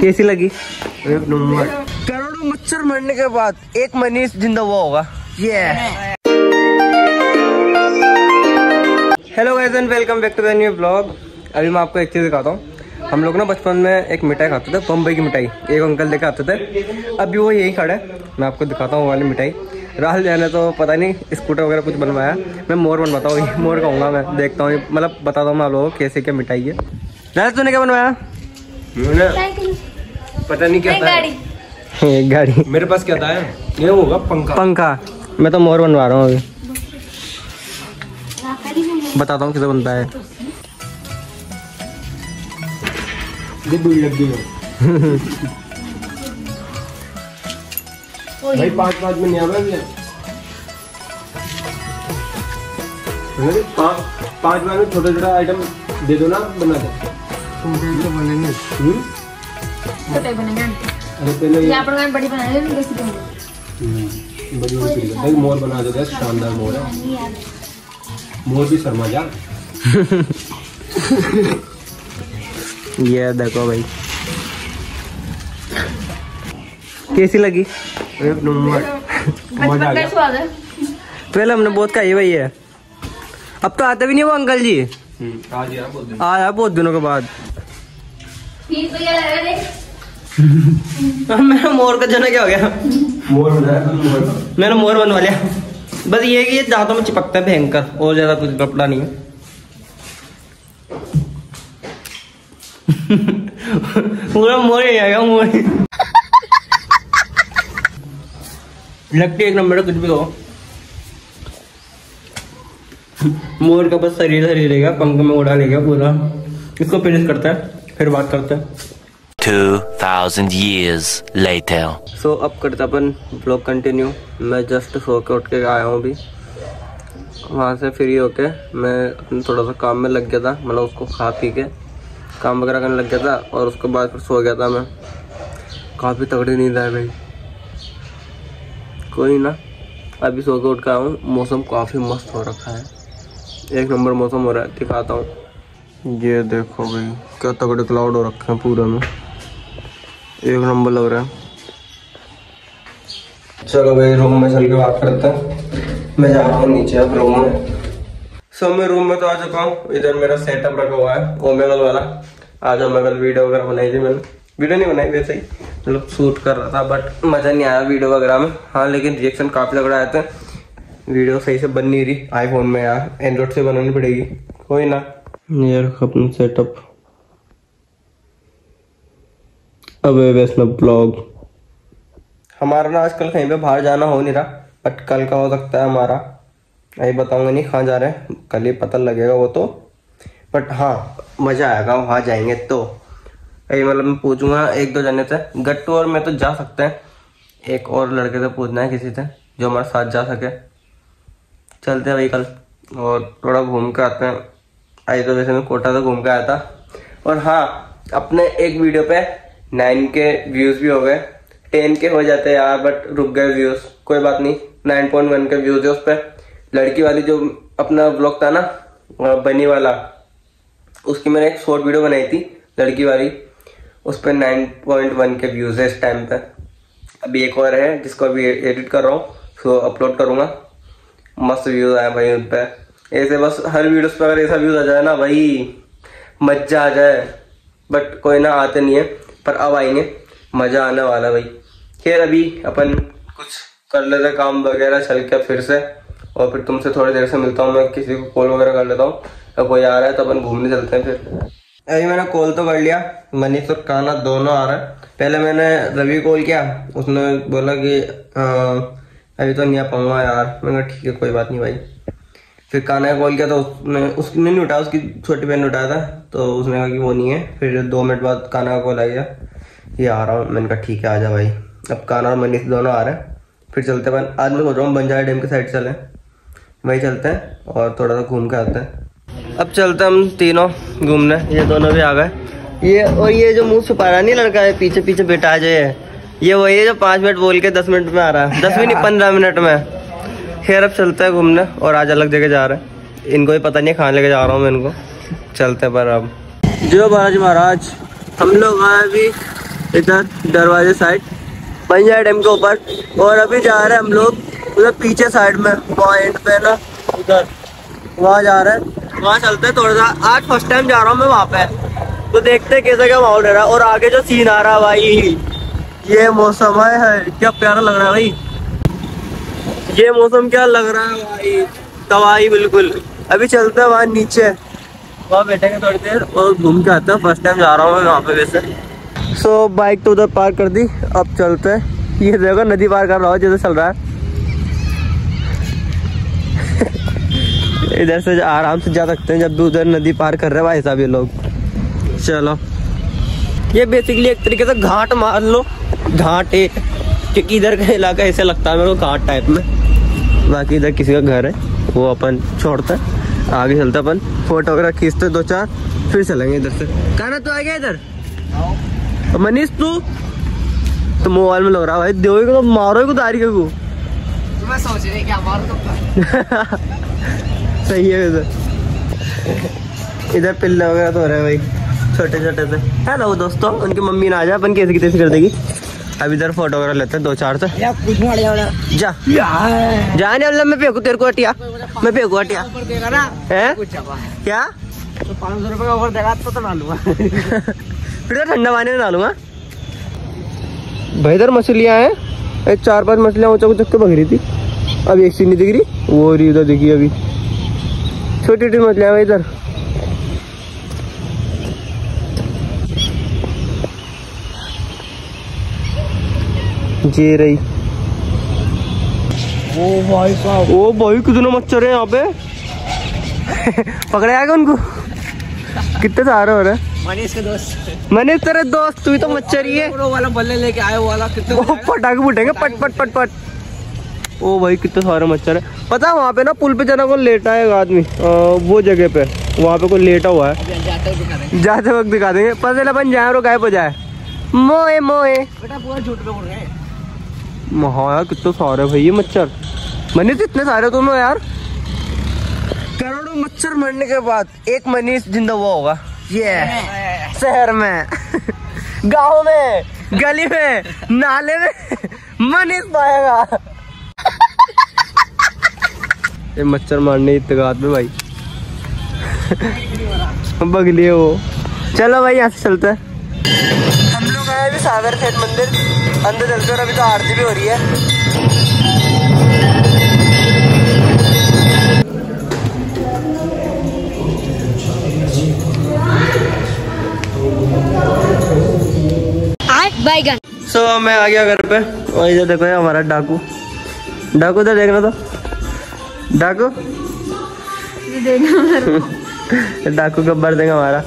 कैसी लगी? एक नंबर। करोड़ों मच्छर मरने के बाद एक मनीष ज़िंदा हुआ होगा। ये hello guys and welcome back to the new blog अभी मैं आपको एक चीज़ दिखाता हूँ। हम लोग ना बचपन में एक मिठाई खाते थे बम्बई की मिठाई। एक अंकल लेके आते थे। अभी वो यही खड़ा है। मैं आपको दिखाता हूँ वाली मिठाई। राहुल जाने तो पता नहीं स्कूटर वगैरह कुछ बनवाया। मैं मोर बनवाता हूँ मोर कहूँगा मैं। देखता हूँ मतलब बताता हूँ मैं आप लोगों को कैसे क्या मिठाई है। राहुल तूने क्या बनवाया? मैंने पता नहीं क्या था। एक गाड़ी। मेरे पास क्या था? ये होगा पंखा। पंखा। मैं तो मोर बनवा रहा हूँ अभी। बताता हूँ कैसे बनता है। गुड भाई पाँच पाँच में नहीं आ रहा पाँच पाँच बार में छोटा छोटा आइटम दे दो ना बना दो। बनेंगे हम्म? छोटे बनेंगे अरे पहले ये आपण काय बड़ी बनाए ना कैसे बनेंगे हम्म, बड़ी चीज़ है। भाई मोर बना दो यार शानदार मोर है मोर भी शर्मा जा ये देखो भाई कैसी लगी एक नंबर मज़ा आ गया पहले हमने बहुत खाई भाई है अब तो आते भी नहीं वो अंकल जी हम्म, आज यार बहुत दिनों के बाद लगा मेरा मोर का जना क्या हो गया? मोर बनाया था मोर मैंने मोर बनवा लिया। बस ये है कि ये दांतों में चिपकता है भयंकर और ज़्यादा कुछ कपड़ा नहीं है। पूरा मोर ही आएगा मोर ही। लगती एक नंबर कुछ भी हो। मोर का बस शरीर शरीर रहेगा पंख में उड़ा लेगा पूरा। इसको फिनिश करता है। फिर बात करते हैं। 2000 years later. सो so, अब करते अपन ब्लॉग कंटिन्यू मैं जस्ट सो के उठ के आया हूँ अभी। वहाँ से फ्री होके मैं अपने थोड़ा सा काम में लग गया था मतलब उसको खा पी के। काम वगैरह करने लग गया था और उसके बाद फिर सो गया था मैं। काफ़ी तगड़ी नींद है भाई कोई ना अभी सो के उठ के आया हूँ। मौसम काफ़ी मस्त हो रखा है। एक नंबर मौसम हो रहा है दिखाता हूँ। ये देखो भाई क्या तगड़े क्लाउड हो रखे हैं पूरे में। एक नंबर लग रहा है। चलो भाई रूम में चल के बात करते हैं। मैं जा रहा हूँ नीचे, अब रूम में। सो मैं रूम में तो आ चुका हूँ। इधर मेरा सेटअप रखा हुआ है ओमेगल वाला। आज ओमेगल वीडियो वगैरह बनाई थी मैंने। वीडियो नहीं बनाई, वैसे ही। मतलब शूट कर रहा था बट मज़ा नहीं आया वीडियो वगैरह में। हाँ लेकिन रिएक्शन काफ़ी लग रहा थे। वीडियो सही से बन नहीं रही। आईफोन में यार एंड्रॉइड से बनानी पड़ेगी। कोई ना। ये अपना सेटअप अब वैष्णव ब्लॉग हमारा ना आजकल कहीं पे बाहर जाना हो नहीं रहा बट कल का हो सकता है हमारा। अभी बताऊँगा, नहीं कहाँ जा रहे हैं। कल ही पता लगेगा वो तो। बट हाँ मज़ा आएगा, वहाँ जाएँगे तो। अभी मतलब मैं पूछूँगा एक दो जने से, गट्टू और मैं तो जा सकते हैं। एक और लड़के से पूछना है किसी से, जो हमारे साथ जा सके। चलते हैं भाई कल, और थोड़ा घूम के आते हैं। आई तो वैसे मैं कोटा से घूम के आया था। और हाँ अपने एक वीडियो पे नाइन के व्यूज़ भी हो गए। टेन के हो जाते यार बट रुक गए व्यूज़ कोई बात नहीं nine point one K views है उस पर लड़की वाली जो अपना ब्लॉग था ना बनी वाला, उसकी मैंने एक शॉर्ट वीडियो बनाई थी, लड़की वाली। उस पर nine point one K views है इस टाइम पे। अभी एक और है, जिसको अभी एडिट कर रहा हूँ, उसको अपलोड करूँगा। मस्त व्यूज़ आए भाई उन पर ऐसे बस हर वीडियोस पर अगर ऐसा व्यूज़ आ जाए ना भाई मज़ा आ जाए। बट कोई ना आते नहीं है पर अब आएँगे। मज़ा आने वाला भाई। खैर अभी अपन कुछ कर लेते काम वगैरह चल के फिर से और फिर तुमसे थोड़ी देर से मिलता हूँ मैं किसी को कॉल वगैरह कर लेता हूँ। अगर कोई आ रहा है तो अपन घूमने चलते हैं फिर। अभी मैंने कॉल तो कर लिया मनीष और काना दोनों आ रहे हैं। पहले मैंने रवि कॉल किया उसने बोला कि "अ, अभी तो नहीं आ पाऊँगा यार। मैंने कहा ठीक है कोई बात नहीं भाई। फिर काना ने कॉल किया तो उसने उसने नहीं उठाया, उसकी छोटी बहन ने उठाया था तो उसने कहा कि वो नहीं है। फिर दो मिनट बाद काना का कॉल आ गया। ये आ रहा हूँ। मैंने कहा, ठीक है, आ जा भाई। अब काना और मनीष दोनों आ रहे हैं। फिर चलते हैं। आज मैं सोच रहा हूँ बंजारा डैम के साइड चले। वहीं चलते हैं और थोड़ा सा घूम के आते हैं। अब चलते हैं हम तीनों घूमने। ये दोनों भी आ गए। ये, और ये जो मुँह रहा नहीं लड़का है पीछे पीछे है जो ये। ये वही है जो पाँच मिनट बोल के दस मिनट में आ रहा है। दस नहीं, पंद्रह मिनट में। खैर अब चलते हैं घूमने और आज अलग जगह जा रहे हैं। इनको भी पता नहीं कहाँ लेके जा रहा हूँ मैं इनको। चलते पर अब। जो बालाजी महाराज हम लोग आए अभी इधर दरवाजे साइड पंजा डैम के ऊपर और अभी जा रहे हैं हम लोग उधर पीछे साइड में पॉइंट पे ना उधर। वहाँ जा रहे हैं। वहाँ चलते हैं थोड़ा सा। आज फ़र्स्ट टाइम जा रहा हूँ मैं वहाँ पे। तो देखते हैं कैसे क्या माहौल रह रहा है। और आगे जो सीन आ रहा है भाई ये मौसम है, है क्या प्यारा लग रहा है भाई। ये मौसम क्या लग रहा है भाई? तबाही बिल्कुल। अभी चलते हैं वहाँ नीचे। वहाँ बैठेंगे थोड़ी देर और घूम के आते हैं। फ़र्स्ट टाइम जा रहा हूँ मैं वहाँ पे वैसे। सो so, बाइक तो उधर पार्क कर दी। अब चलते हैं। ये देखो नदी पार कर रहा हो जैसे चल रहा है। इधर से आराम से जा सकते हैं जब भी उधर नदी पार कर रहे हैं भाई साहब ये लोग। चलो। ये बेसिकली एक तरीके से घाट मार लो। घाट है क्योंकि इधर का इलाका ऐसे लगता है मेरे को घाट टाइप में। बाकी इधर किसी का घर है वो अपन छोड़ता है। आगे चलता अपन। फ़ोटो वगैरह खींचते दो चार फिर चलेंगे इधर से। कहना तो आ गया इधर? मनीष तू? तो मोबाइल में लग रहा भाई देवो को मारो को तारी को मैं सोच रही क्या मार तो सही है इधर। इधर पिल्ले वगैरह तो हो रहे हैं भाई छोटे छोटे से। हेलो दोस्तों उनकी मम्मी ना आ जाए अपन कैसे की तैसे कर देगी? अब इधर फ़ोटो वगैरह लेते हैं दो चार से जा। जा नहीं मैं फेंकू तेरे को हटिया। मैं फेंकू हटिया। है? क्या? पाँच सौ रुपये का ओवर देगा तो ना लूँगा। फिर तो ठंडा पानी में डालूँगा भाई इधर मछलियाँ हैं। एक चार पाँच मछलियाँ ऊँचा ऊँचा के भग रही थी। अब एक सी नहीं दिख रही वो रही उधर दिखी अभी। छोटी छोटी मछलियाँ भाई इधर। जी रही। ओ भाई साहब। ओ भाई कितने मच्छर है यहाँ पे? पकड़े आएगा उनको। कितने सारे हो रहे हैं मनीष के दोस्त। मैंने तेरे दोस्त तू ही तो मच्छर ही है। वो वाला बल्ले लेके आए वाला कितने वो पटाखे फूटेंगे पट पट पट पट। ओ भाई कितने सारे मच्छर है। पता है वहाँ पे ना पुल पे जाना को लेटा है एक आदमी वो जगह पे वहाँ पे कोई लेटा हुआ है। जाते वक्त दिखा देंगे। पता चला अपन जाए और गायब हो जाए। मोए मोए। बेटा पूरा झूठ पे बोल रहे हैं। हाँ यार, कितने सारे भाई ये मच्छर। मनीष, इतने सारे तुम्हें यार। करोड़ों मच्छर मरने के बाद एक मनीष ज़िंदा हुआ होगा। ये शहर में। गाँव में। गली में। नाले में। मनीष पाएगा। ये मच्छर मारने इतगात में भाई। बगली वो चलो भाई, यहाँ से चलते हैं। हम लोग आए अभी सागर खेत मंदिर। अंदर चलते और अभी तो आरती भी हो रही है। सो so, मैं आ गया घर पे। और इधर देखो ये हमारा डाकू। डाकू इधर देखना तो। डाकू। डाकू गब्बर देंगे हमारा।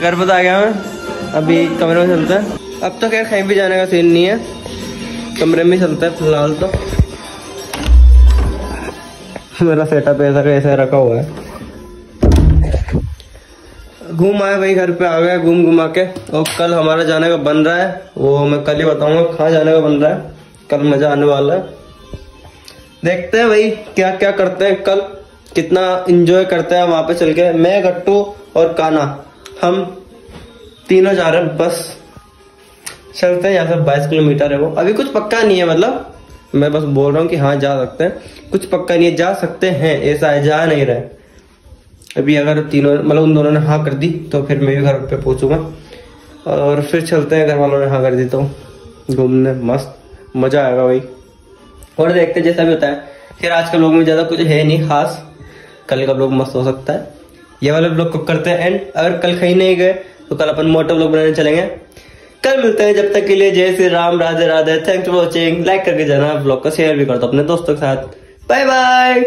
घर पे तो आ गया मैं। अभी कमरे में चलते है। अब तो खैर कहीं भी जाने का सीन नहीं है। कमरे में चलता है फ़िलहाल तो। मेरा सेटअप ऐसा का ऐसा रखा हुआ है। घूम आए भाई घर पे आ गए घूम घुमा के। और कल हमारा जाने का बन रहा है वो मैं कल ही बताऊँगा कहाँ जाने का बन रहा है। कल मज़ा आने वाला है। देखते हैं भाई क्या क्या करते हैं कल। कितना इंजॉय करते हैं वहाँ पे चल के। मैं गट्टू और काना हम तीनों जा रहे हैं बस। चलते हैं, यहाँ से बाईस किलोमीटर है वो। अभी कुछ पक्का नहीं है मतलब मैं बस बोल रहा हूँ कि हाँ जा सकते हैं। कुछ पक्का नहीं है, जा सकते हैं, ऐसा है, जा नहीं रहे। अभी अगर तीनों मतलब उन दोनों ने हाँ कर दी तो फिर मैं भी घर पे पहुंचूँगा। और फिर चलते हैं घर वालों ने हाँ कर दी तो घूमने, मस्त, मज़ा आएगा भाई। और देखते जैसा भी होता है, फिर आज के लोग में ज़्यादा कुछ है नहीं खास। कल का ब्लॉग मस्त हो सकता है। ये वाले ब्लॉग को करते हैं एंड अगर कल कहीं नहीं गए तो कल अपन मोटो ब्लॉग बनाने चलेंगे। कल मिलते हैं, जब तक के लिए जय Shri Ram, Radhe Radhe thanks for watching like करके जाना ब्लॉग को शेयर भी कर दो अपने दोस्तों के साथ. Bye bye